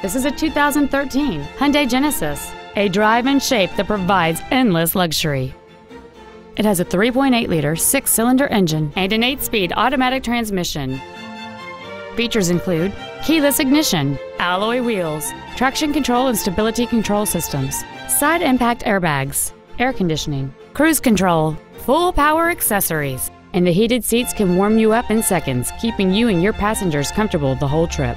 This is a 2013 Hyundai Genesis, a drive and shape that provides endless luxury. It has a 3.8-liter six-cylinder engine and an 8-speed automatic transmission. Features include keyless ignition, alloy wheels, traction control and stability control systems, side impact airbags, air conditioning, cruise control, full power accessories, and the heated seats can warm you up in seconds, keeping you and your passengers comfortable the whole trip.